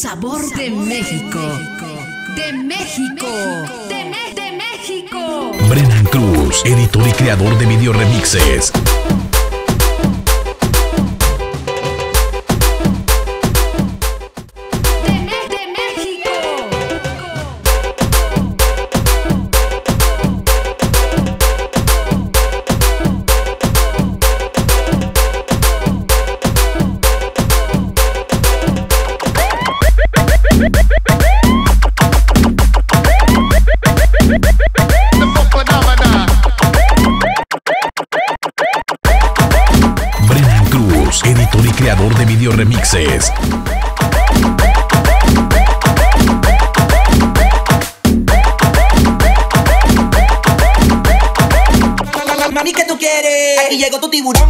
sabor de México. De México. De, México. Brennan Cruz, editor y creador de video remixes. Cruz, editor y creador de video remixes. Mami, ¿qué tú quieres? Aquí llegó tu tiburón.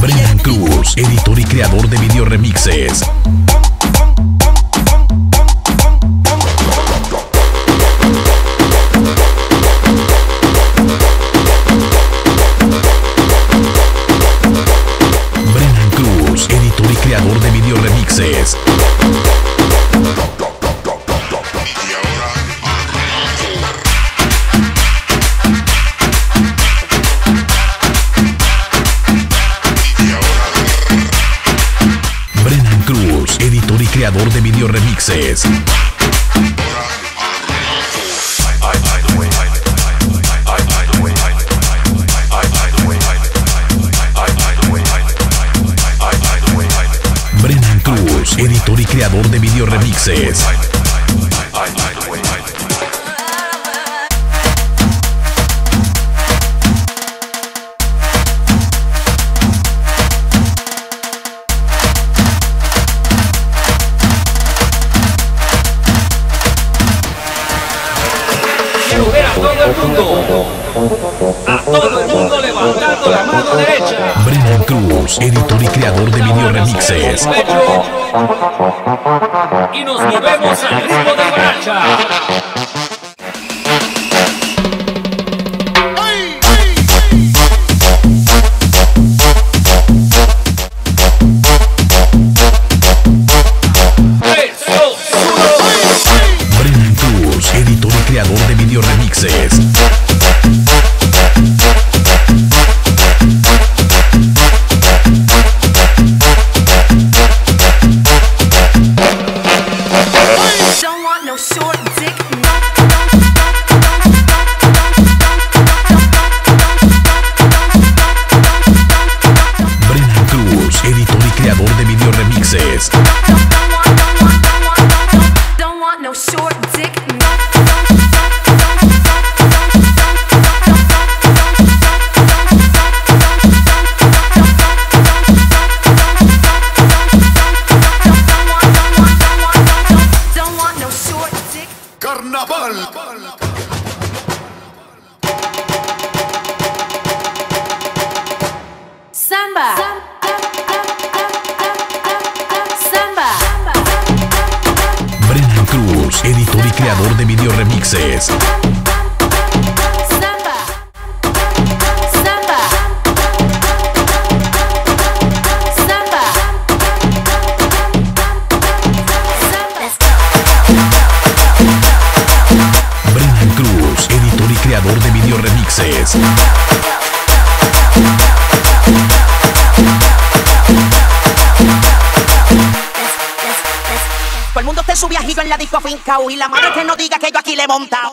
Brennan Cruz, editor y creador de video remixes. Creador de video remixes. Brennan Cruz, editor y creador de video remixes. A todo el mundo. A todo el mundo levantando la mano derecha. Brennan Cruz, editor y creador de video remixes. Y nos movemos al ritmo de guaracha. Samba. Samba. Cruz, editor y creador de video remixes. Cruz, editor y creador de video remixes. mundo esté su viajillo en la disco afincao. Y la madre que no diga que yo aquí le monta.